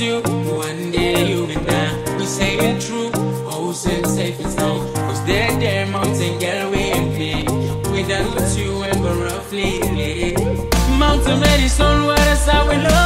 you, one day you and I will say it true. Oh, Ocean safe and sound. Cause there, there, mountain girl, we play. Without you ever roughly. Mountain ready, sun, water, so we love.